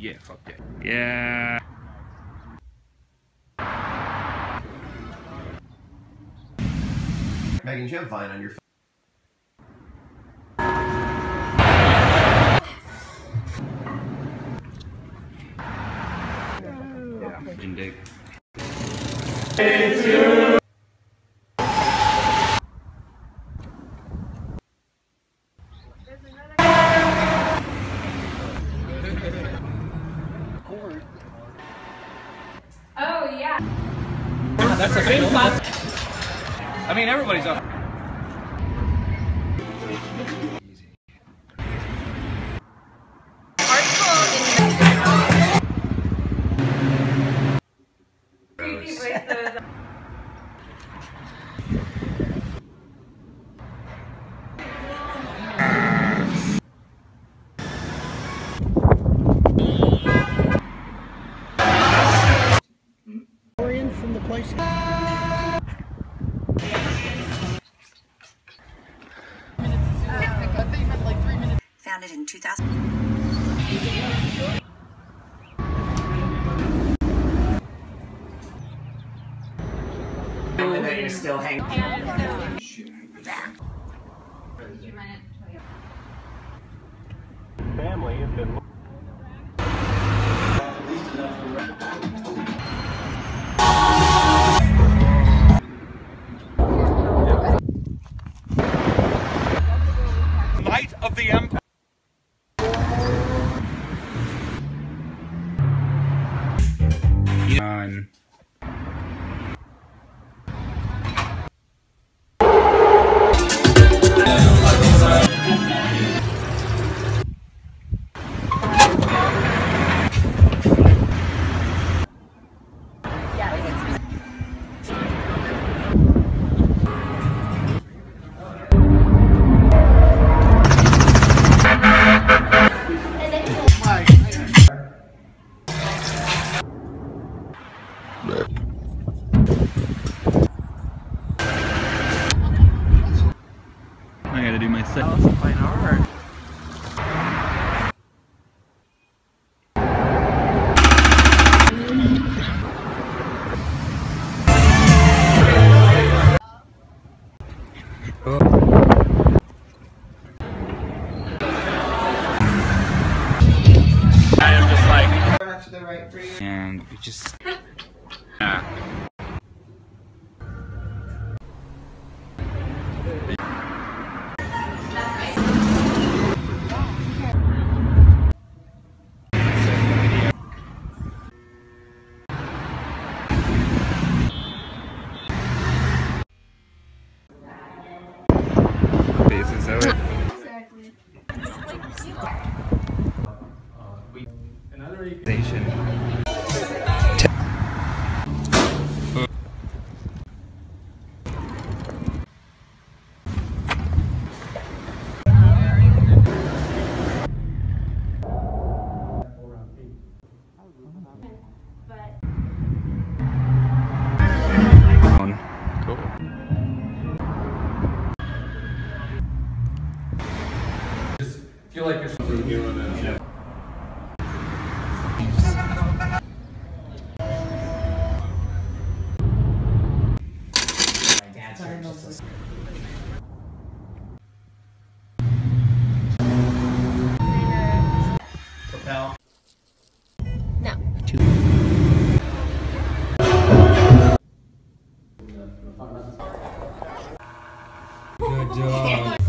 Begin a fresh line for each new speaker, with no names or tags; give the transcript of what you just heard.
Yeah, fuck yeah. Yeah.
Megan, do you have Vine on your phone?
Yeah. Jim Dick.
Oh, yeah.
That's a big. I mean, everybody's up.
Place.
Founded in 2000.
And then you're still hanging.
family has been
On. I gotta do my set.
Fine art.
I am just like,
Back the right for you.
and we just. Yeah. Faces it. Station. Cool.
Feel like there's something here on that.
My dad's here just a- Propel.
Good job.